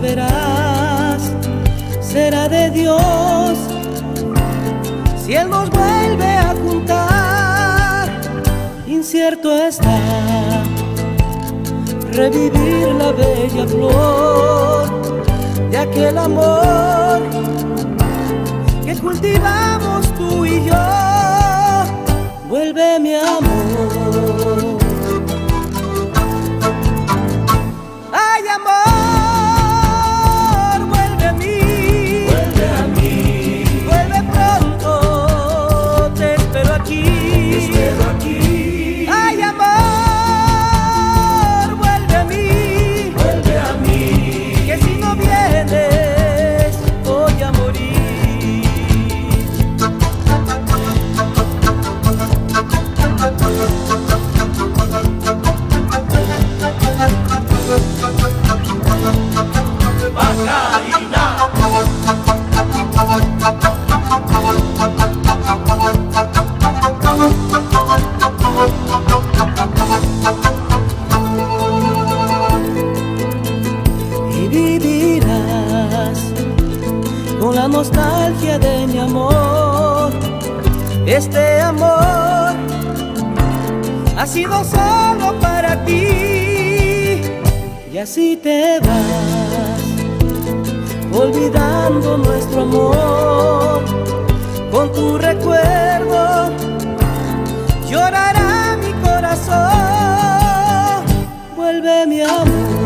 verás, será de Dios. Si Él nos vuelve a juntar, incierto está revivir la bella flor de aquel amor que cultivamos tú y yo. Vuelve mi amor. La nostalgia de mi amor. Este amor ha sido solo para ti. Y así te vas olvidando nuestro amor. Con tu recuerdo llorará mi corazón. Vuelve mi amor